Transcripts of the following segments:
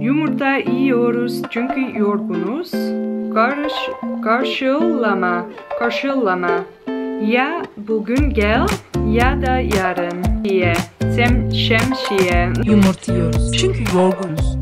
Yumurta yiyoruz çünkü yorgunuz. Karış, karşılama, karşılama. Ya bugün gel ya da yarın diye. Sem, şemsiye. Yumurta yiyoruz çünkü yorgunuz.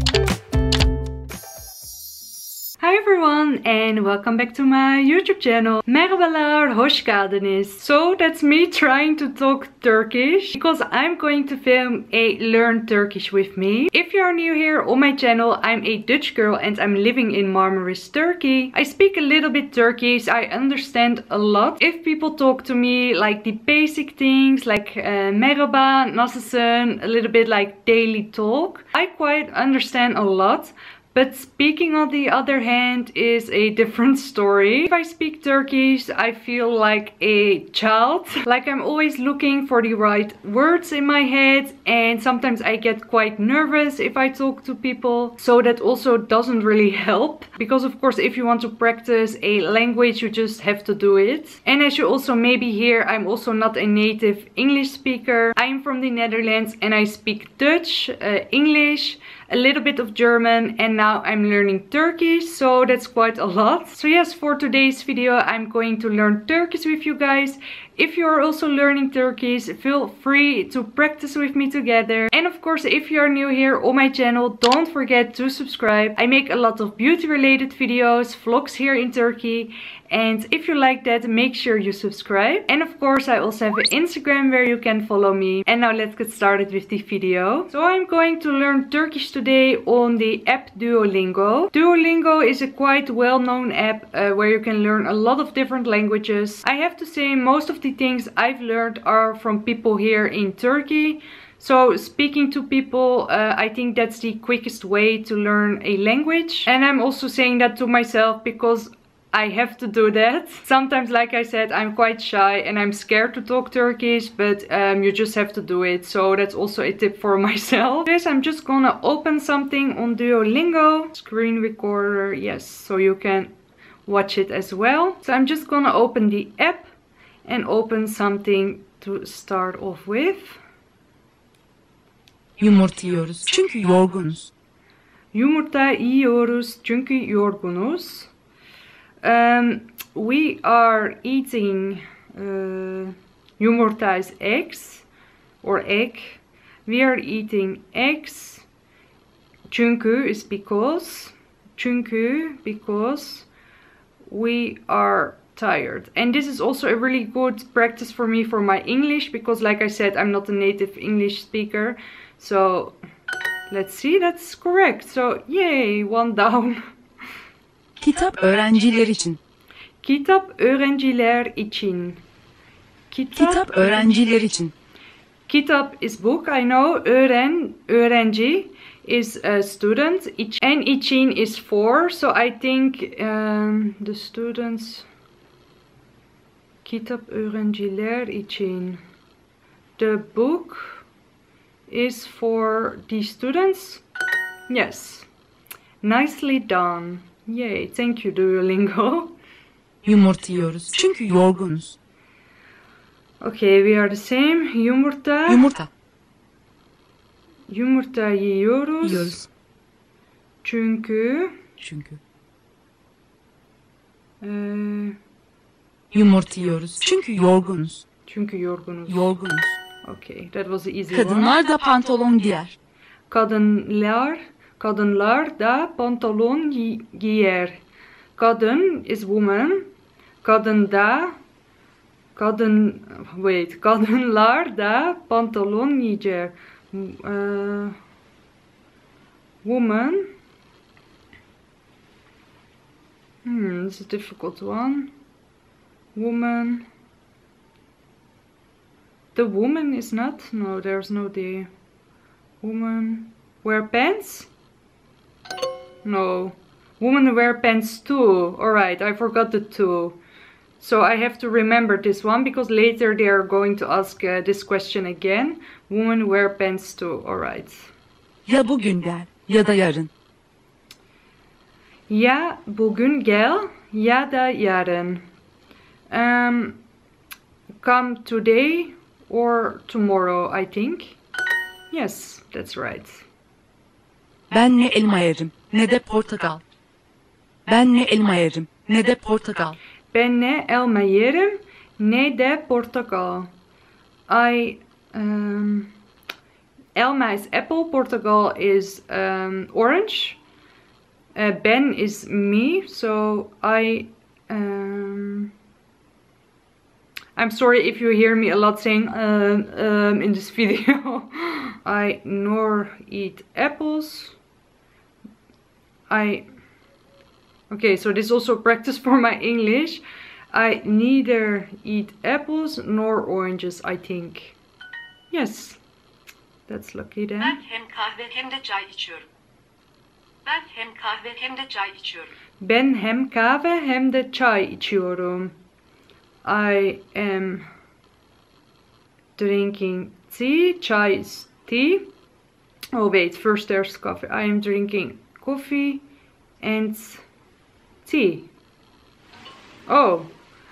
Everyone and welcome back to my YouTube channel. Merhabalar, hoş geldiniz. So that's me trying to talk Turkish because I'm going to film a Learn Turkish with me. If you are new here on my channel, I'm a Dutch girl and I'm living in Marmaris, Turkey. I speak a little bit Turkish, I understand a lot. If people talk to me like the basic things like uh, merhaba, nasılsın, a little bit like daily talk, I quite understand a lot. But speaking on the other hand is a different story. If I speak Turkish, I feel like a child. Like I'm always looking for the right words in my head and sometimes I get quite nervous if I talk to people. So that also doesn't really help. Because of course if you want to practice a language you just have to do it. And as you also maybe hear, I'm also not a native English speaker. I'm from the Netherlands and I speak Dutch, uh, English, a little bit of German and now I'm learning Turkish so that's quite a lot. So yes for today's video I'm going to learn Turkish with you guys. If you are also learning Turkish feel free to practice with me together. And of course if you are new here on my channel don't forget to subscribe. I make a lot of beauty related videos, vlogs here in Turkey. And if you like that make sure you subscribe. And of course I also have an Instagram where you can follow me. And now let's get started with the video. So I'm going to learn Turkish today on the app Duolingo. Duolingo is a quite well-known app uh, where you can learn a lot of different languages. I have to say most of the things I've learned are from people here in Turkey so speaking to people, uh, I think that's the quickest way to learn a language. And I'm also saying that to myself because I have to do that. Sometimes, like I said, I'm quite shy and I'm scared to talk Turkish, but um, you just have to do it. So that's also a tip for myself. Yes, I'm just gonna open something on Duolingo. Screen recorder, yes, so you can watch it as well. So I'm just gonna open the app and open something to start off with. Yumurta çünkü yorgunuz. Yumurta yiyoruz çünkü yorgunuz. Um, we are eating uh, yumurta is eggs or egg. We are eating eggs. Çünkü is because. Çünkü because we are tired. And this is also a really good practice for me for my English because like I said, I'm not a native English speaker. So let's see, that's correct. So yay, one down. Kitap öğrenciler için. Kitap öğrenciler için. Kitap, Kitap öğrenciler için. Kitap is book, I know. Öğren, öğrenci is a student. And için is for. So I think um, the students... Kitap öğrenciler için. The book is for the students. Yes. Nicely done. Yay, thank you Duolingo. Yumurta yiyoruz çünkü yorgunuz. Okay, we are the same. Yumurta. Yumurta Yumurta yiyoruz. yiyoruz Çünkü çünkü. eee, Yumurta yiyoruz çünkü yorgunuz. çünkü yorgunuz. Yorgunuz. Okay, that was the easy one. Kadınlar da pantolon giyer. Kadınlar, kadınlar da pantolon gi- giyer. Kadın is woman. Kadın da kadın wait, kadınlar da pantolon giyer. Eee, woman Hmm, this is a difficult one. Woman. The woman is not? No, there's no the. Woman wear pants? No. Woman wear pants too. Alright, I forgot the two. So I have to remember this one because later they are going to ask uh, this question again. Woman wear pants too. Alright. Ya bugün gel ya da yarın. Ya bugün gel ya da yarın. Um, come today or tomorrow, I think. Yes, that's right. Ben ne elma yerim ne de portakal. Ben ne elma yerim ne de portakal. Ben ne elma yerim ne de portakal. I um, elma is apple, portakal is um, orange. Uh, ben is me, so I um, I'm sorry if you hear me a lot saying um, um, in this video. I nor eat apples. I okay, so this is also practice for my English. I neither eat apples nor oranges, I think. Yes, that's lucky Ben then. hem kahve hem de çay içiyorum. Ben hem kahve hem de çay içiyorum. Ben hem kahve hem de çay içiyorum. I am drinking tea. Chai is tea. Oh wait, first there's coffee. I am drinking coffee and tea. Oh,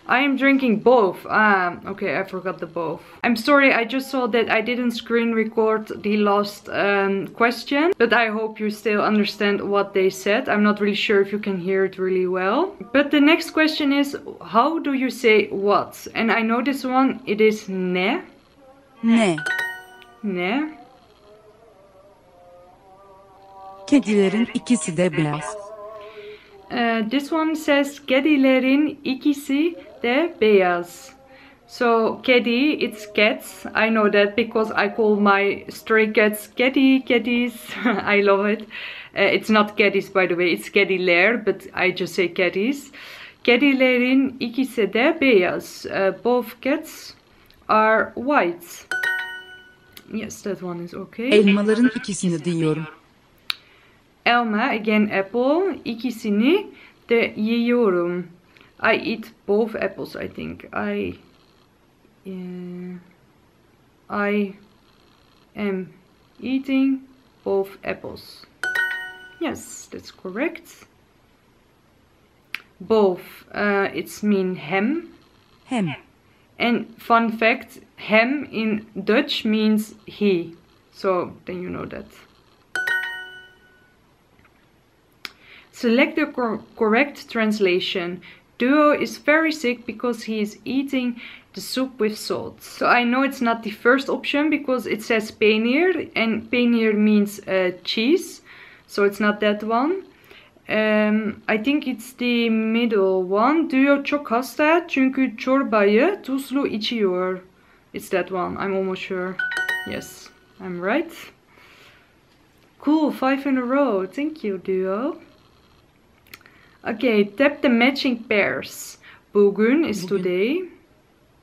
I am drinking both. Ah, okay, I forgot the both. I'm sorry, I just saw that I didn't screen record the last um, question, but I hope you still understand what they said. I'm not really sure if you can hear it really well. But the next question is, how do you say what? And I know this one, it is ne. Ne? Ne. Kedilerin ikisi de beyaz. Uh, this one says kedilerin ikisi de beyaz. So kedi, it's cats. I know that because I call my stray cats kedi kitties. I love it. Uh, it's not caddies by the way, it's kediler, but I just say caddies. Kedilerin ikisi de beyaz. Uh, both cats are white. Yes, that one is okay. Elmaların ikisini de yiyorum. Elma, again apple. İkisini de yiyorum. I eat both apples, I think. I uh, I am eating both apples. Yes, that's correct. Both, uh, it's mean hem. Hem. And fun fact, hem in Dutch means he. So then you know that. Select the cor- correct translation. Duo is very sick because he is eating the soup with salt. So I know it's not the first option because it says peynir and peynir means uh, cheese. So it's not that one. Um, I think it's the middle one. Duo çok hasta çünkü çorbayı tuzlu içiyor. It's that one. I'm almost sure. Yes, I'm right. Cool, five in a row. Thank you, Duo. Okay, tap the matching pairs. Bugün is Bugün. today.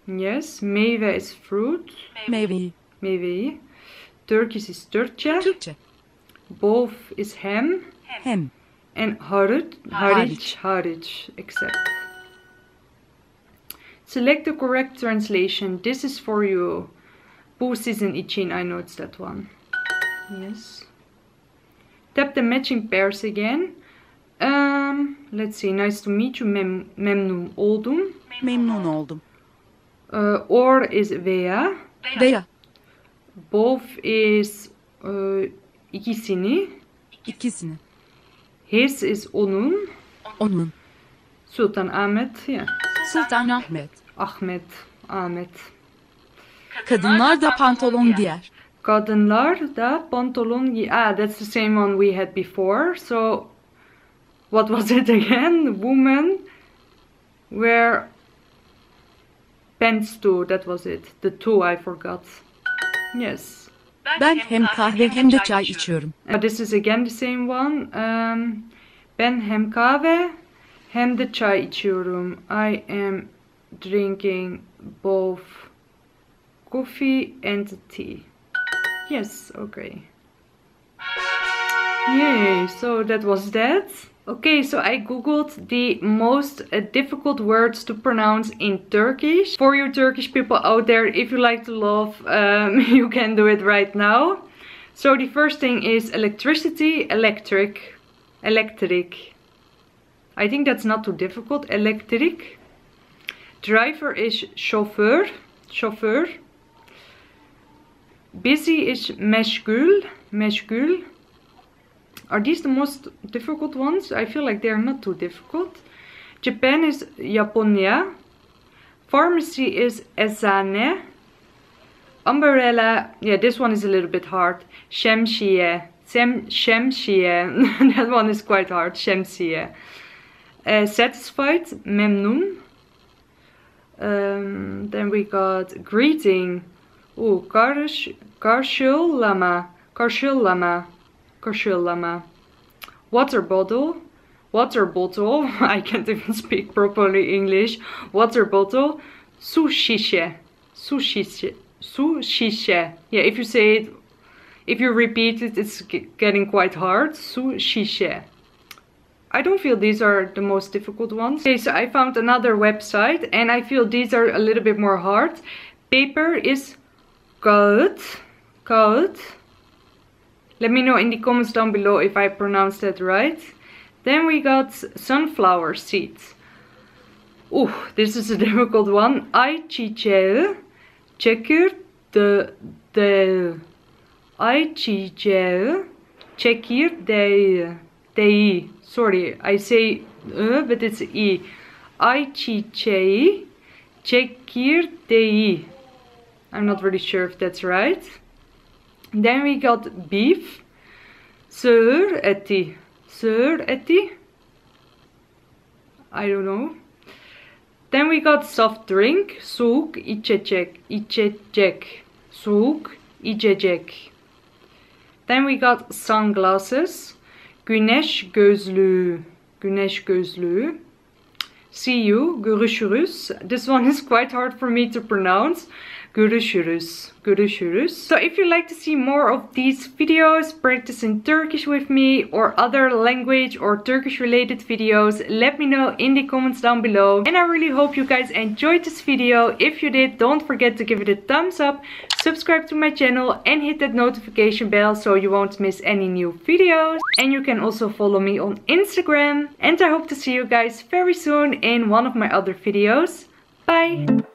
Yes, meyve is fruit. Meyveyi. Meyveyi. Turkish is Türkçe. Türkçe. Both is ham. Hem. And hariç, hariç, Hariç. except. Select the correct translation. This is for you. Bu sizin için. I know it's that one. Yes. Tap the matching pairs again. Um, let's see. Nice to meet you. Mem memnun oldum. Memnun oldum. Uh, or is veya. Veya Both is uh, ikisini. ikisini. His is onun. Onun. Sultan Ahmet. Yeah. Sultan Ahmet. Ahmet. Ahmet. Kadınlar da pantolon giyer. Kadınlar da pantolon giy- Ah, that's the same one we had before. So, what was it again? Woman wear pants too. That was it. The two I forgot. Yes. Ben hem kahve hem de çay içiyorum. Uh, this is again the same one. Um, ben hem kahve hem de çay içiyorum. I am drinking both coffee and tea. Yes, okay. Yay, so that was that. Okay, so I googled the most uh, difficult words to pronounce in Turkish. For you Turkish people out there, if you like to laugh, um, you can do it right now. So the first thing is electricity, electric, electric. I think that's not too difficult. Electric. Driver is chauffeur, chauffeur. Busy is meşgul, meşgul. Are these the most difficult ones? I feel like they are not too difficult. Japan is Japonia. Pharmacy is Esane. Umbrella, yeah, this one is a little bit hard. Shemshie. Sem that one is quite hard. Shemshie. Uh, satisfied, Memnun. Um, then we got greeting. Oh, Karsh, Karshul Lama. Karshul Lama. Karshul Lama. Water bottle. Water bottle. I can't even speak properly English. Water bottle. Sushishe. Sushishe. Sushishe. Yeah, if you say it, if you repeat it, it's getting quite hard. Sushishe. I don't feel these are the most difficult ones. Okay, so I found another website and I feel these are a little bit more hard. Paper is goud. Goud. Let me know in the comments down below if I pronounced that right. Then we got sunflower seeds. Ooh, this is a difficult one. Ayçiçeği, çekirdeği, ayçiçeği, çekirdeği, deği. Sorry, I say uh, but it's e. Ayçiçeği, çekirdeği. I'm not really sure if that's right. Then we got beef, sığır eti, sığır eti. I don't know. Then we got soft drink, soğuk içecek, içecek, soğuk içecek. Then we got sunglasses, güneş gözlüğü, güneş gözlüğü. See you, görüşürüz. This one is quite hard for me to pronounce. Görüşürüz. Görüşürüz. So if you'd like to see more of these videos, practicing Turkish with me or other language or Turkish related videos, let me know in the comments down below. And I really hope you guys enjoyed this video. If you did, don't forget to give it a thumbs up, subscribe to my channel and hit that notification bell so you won't miss any new videos. And you can also follow me on Instagram. And I hope to see you guys very soon in one of my other videos. Bye!